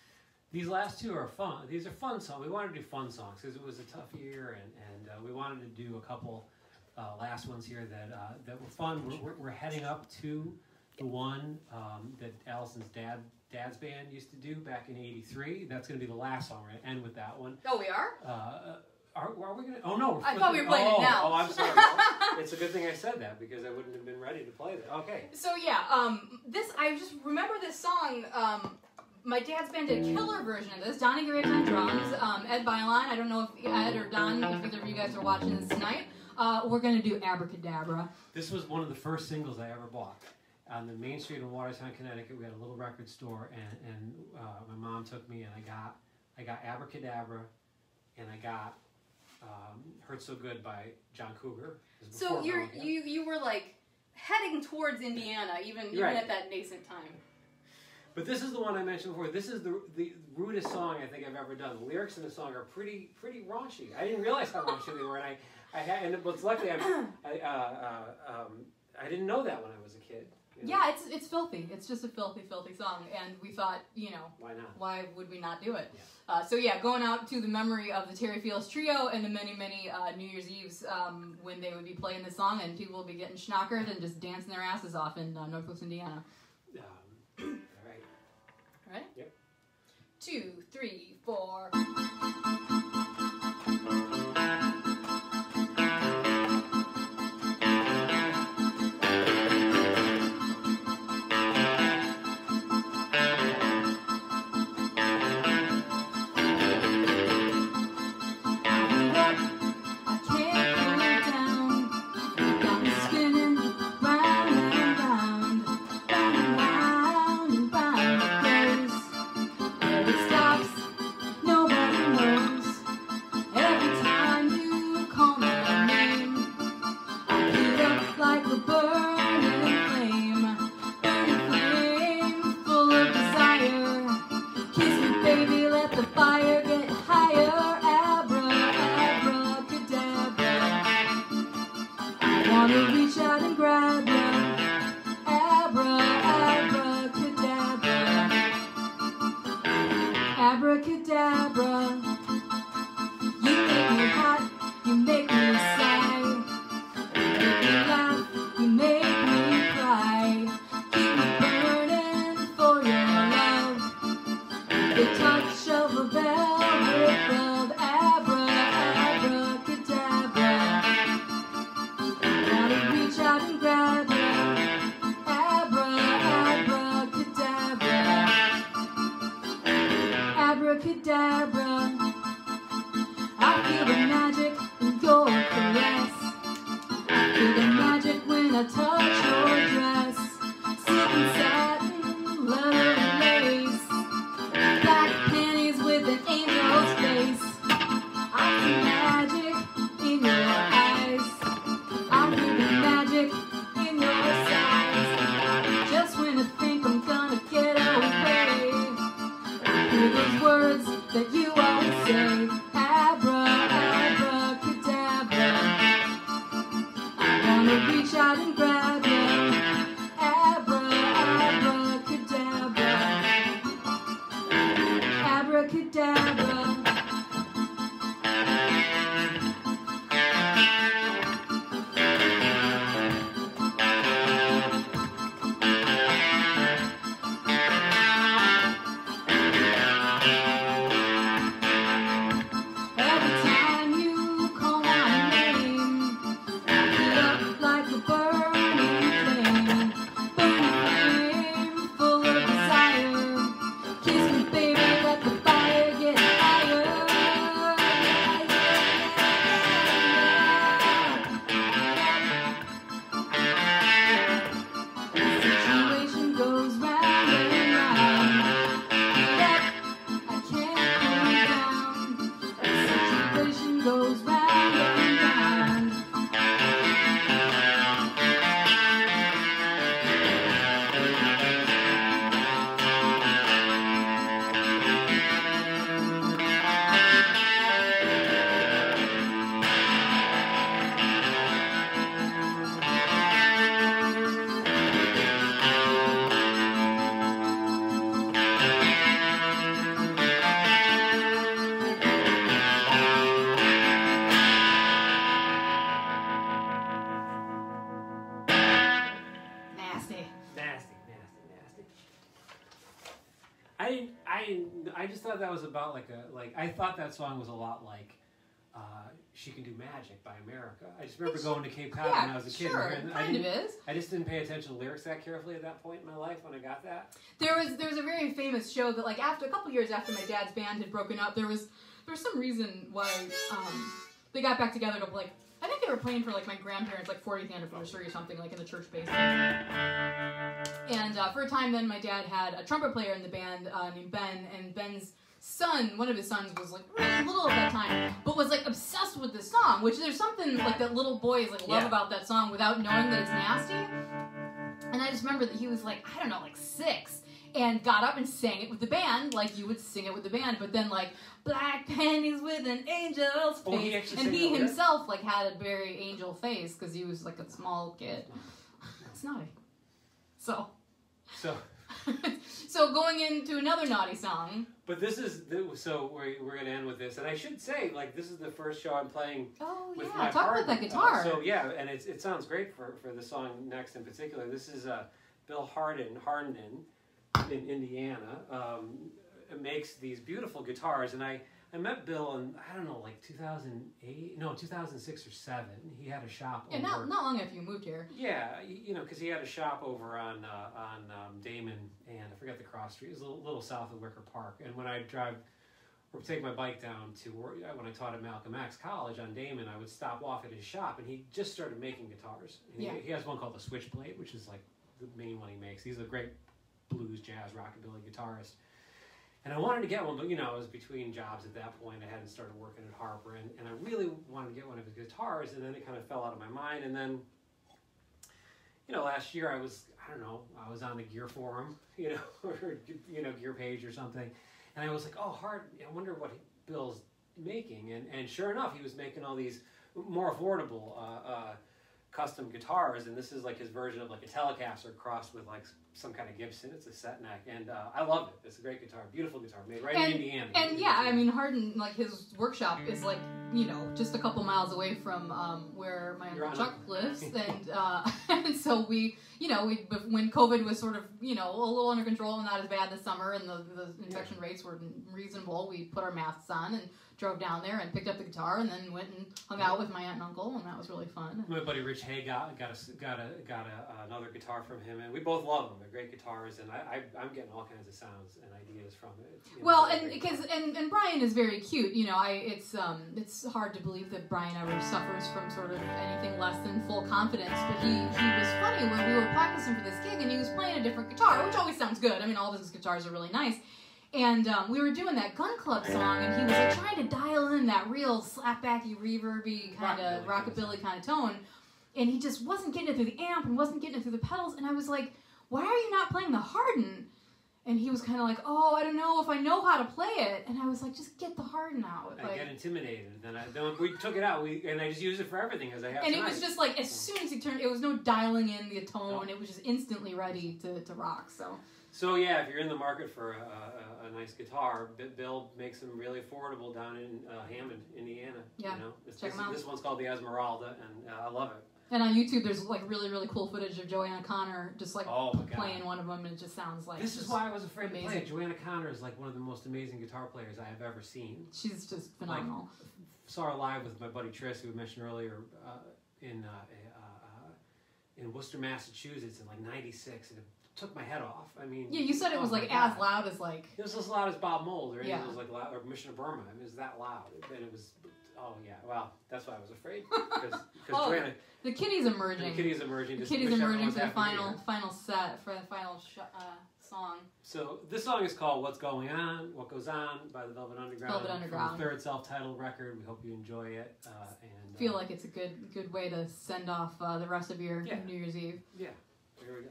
These last two are fun. These are fun songs. We wanted to do fun songs because it was a tough year, and, and uh, we wanted to do a couple uh, last ones here that uh, that were fun. We're, we're, we're heading up to the one um, that Allison's dad dad's band used to do back in '83. That's going to be the last song. We're going to end with that one. Oh, we are? Are, are we going to? Oh no! I thought we were playing it oh, now. Oh, I'm sorry. it's a good thing I said that because I wouldn't have been ready to play that. Okay. So yeah, um, this I just remember this song. Um, my dad's band did a killer version of this. Donnie Graves on drums, um, Ed Byline. I don't know if Ed or Don, if either of you guys are watching this tonight. Uh, we're gonna do Abracadabra. This was one of the first singles I ever bought. On the main street in Watertown, Connecticut, we had a little record store, and, and uh, my mom took me, and I got I got Abracadabra, and I got um, "Hurt So Good" by John Cougar. So you're you you were like heading towards Indiana, even even Right. at that nascent time. But this is the one I mentioned before. This is the the rudest song I think I've ever done. The lyrics in the song are pretty pretty raunchy. I didn't realize how raunchy they were, and I I had and but luckily I'm, I uh, uh, um, I didn't know that when I was a kid. You know. Yeah, it's it's filthy. It's just a filthy, filthy song, and we thought, you know, Why not? why would we not do it? Yeah. Uh, so yeah, going out to the memory of the Terry Felus trio and the many, many uh, New Year's Eves um, when they would be playing this song and people would be getting schnockered and just dancing their asses off in uh, Northwest Indiana. Um, all right. Right? Yep. Two, three, four. That song was a lot like uh, "She Can Do Magic" by America. I just remember It's- going to Cape Cod when I was a kid. sure, and I kind of is. I just didn't pay attention to lyrics that carefully at that point in my life when I got that. There was there was a very famous show that like after a couple years after my dad's band had broken up, there was there was some reason why um, they got back together to like I think they were playing for like my grandparents like 40th anniversary or something like in the church basement. And uh, for a time, then my dad had a trumpet player in the band uh, named Ben, and Ben's son, one of his sons, was like really little at that time, but was like obsessed with this song. Which there's something like that little boys like love Yeah. about that song without knowing that it's nasty. And I just remember that he was like I don't know like six and got up and sang it with the band like you would sing it with the band, but then like black panties with an angel's face, Oh, he and he himself like had a very angel face because he was like a small kid. It's naughty. So. So, so going into another naughty song. but this is so we're we're gonna end with this, and I should say like this is the first show I'm playing Oh with yeah, my talk partner. about that Uh, guitar. so yeah, and it's, it sounds great for, for the song next in particular. This is uh, Bill Harden, Harden in Indiana. Um, makes these beautiful guitars, and I, I met Bill in I don't know like 2008, no 2006 or seven. He had a shop. yeah, over, not not long after you moved here. yeah, you know, because he had a shop over on uh, on um, Damen and I forget the cross street. It was a little, little south of Wicker Park. And when I drive or take my bike down to uh, when I taught at Malcolm X College on Damen, I would stop off at his shop, and he just started making guitars. And Yeah. he, he has one called the Switchblade, which is like the main one he makes. He's a great blues, jazz, rockabilly guitarist. And I wanted to get one, but you know, I was between jobs at that point. I hadn't started working at Harper, and, and I really wanted to get one of his guitars, and then it kind of fell out of my mind. And then, you know, last year I was, I don't know, I was on the Gear Forum, you know, or, you know, Gear Page or something, and I was like, oh, hard, I wonder what Bill's making. And, and sure enough, he was making all these more affordable uh, uh, custom guitars, and this is like his version of like a Telecaster crossed with like some kind of Gibson. It's a set neck, and uh, I love it. It's a great guitar, beautiful guitar, made right And- in Indiana. And yeah, I mean Harden, like his workshop is like you know just a couple miles away from um, where my uncle Chuck lives, and uh, and so we you know we when COVID was sort of you know a little under control and not as bad this summer, and the, the infection rates were reasonable, we put our masks on and drove down there and picked up the guitar, and then went and hung out with my aunt and uncle, and that was really fun. My buddy Rich Hay got got a got a got a, another guitar from him, and we both love them. They're great guitars, and I, I I'm getting all kinds of sounds and ideas from it. you know, Well, and because and, and Brian is very cute. You know, I it's um it's hard to believe that Brian ever suffers from sort of anything less than full confidence. But he he was funny when we were practicing for this gig, and he was playing a different guitar, which always sounds good. I mean, all of his guitars are really nice. And um, we were doing that Gun Club song, and he was like trying to dial in that real slapbacky, reverby kind of Rockabilly kind of rockabilly kind of tone, and he just wasn't getting it through the amp and wasn't getting it through the pedals. And I was like, "Why are you not playing the Harden?" And he was kind of like, "Oh, I don't know if I know how to play it." And I was like, "Just get the Harden out." I get intimidated. Then I then we took it out. We and I just use it for everything as I have. and it was just like as soon as he turned, it was no dialing in the tone. It was just instantly ready to, to rock. So So yeah, if you're in the market for a, a, a nice guitar, Bill makes them really affordable down in uh, Hammond, Indiana. Yeah, you know, this, check this, 'em out. this one's called the Esmeralda, and uh, I love it. And on YouTube, there's like really really cool footage of Joanna Connor just like oh playing one of them, and it just sounds like this is why I was afraid to play Joanna Connor is like one of the most amazing guitar players I have ever seen. she's just phenomenal. Saw her live with my buddy Tris, who we mentioned earlier, uh, in uh, uh, uh, in Worcester, Massachusetts, in like '96, and it took my head off. I mean, yeah, you said it oh was my like as loud as like It was as loud as Bob Mould, or Yeah. it was like loud, or Mission of Burma. I mean, it was that loud, and it was. Oh yeah, well, that's why I was afraid because Oh, Joanna, the kitty's the emerging. kitty's emerging. The kitty's emerging for the final final set for the final sh- uh, song. So this song is called "What's Going On," "What Goes On" by the Velvet Underground. Velvet from Underground. the third self-titled record. We hope you enjoy it. Uh, and Feel uh, like it's a good good way to send off uh, the rest of your Yeah. New Year's Eve. yeah. Here we go.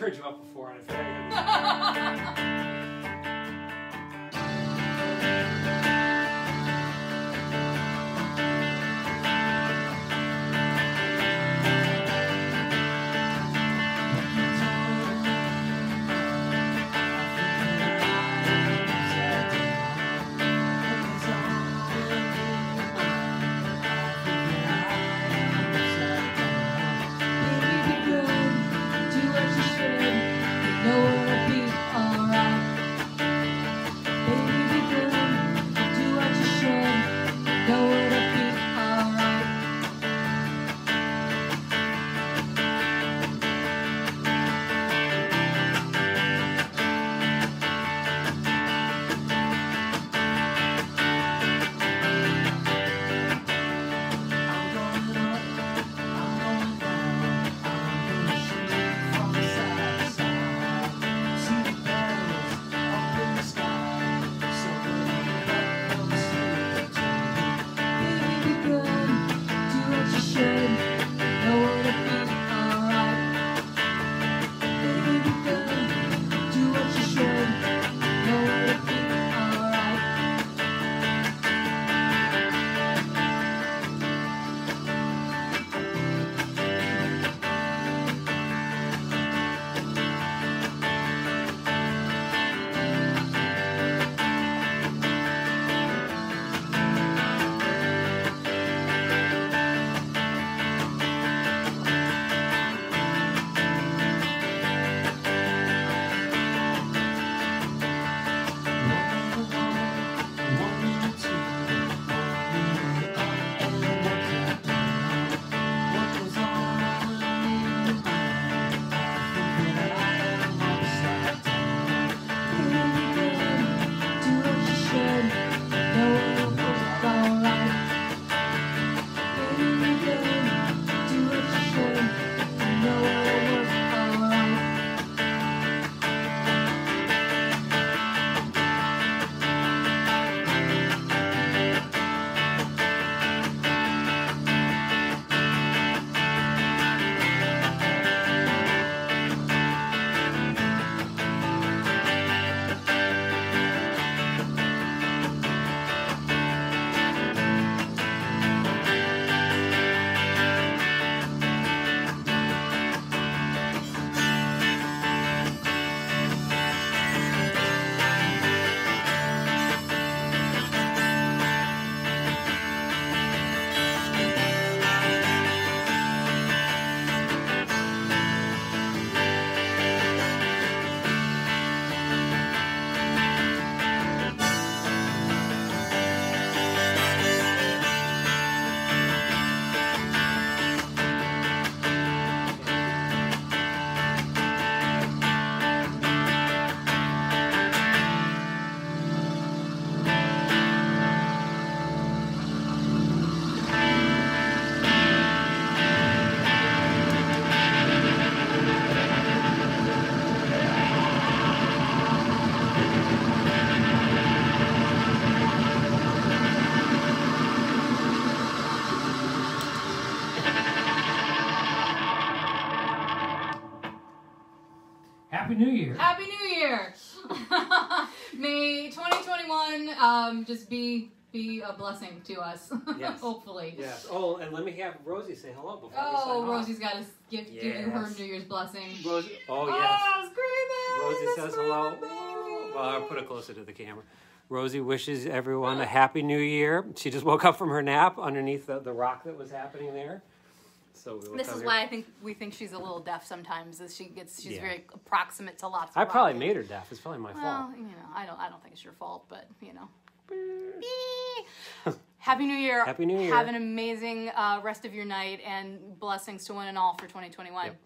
I turned you up before, and I forgot. Happy New Year. Happy New Year! May 2021 um, just be be a blessing to us. Yes. Hopefully. Yes. Oh, and let me have Rosie say hello before we sign Oh. Rosie's got to give, give you her New Year's blessing. Rosie. Oh yes. Oh! Rosie says hello. screaming Well, I'll put it closer to the camera. Rosie wishes everyone a happy new year. She just woke up from her nap underneath the, the rock that was happening there. So we will This is here. why I think we think she's a little deaf sometimes. Is she gets she's Yeah. very approximate to lots. Of I probably made her deaf. It's probably my Well, fault. you know, I don't. I don't think it's your fault, but you know. Happy New Year. Happy New Year. Have an amazing uh, rest of your night and blessings to one and all for 2021. Yep.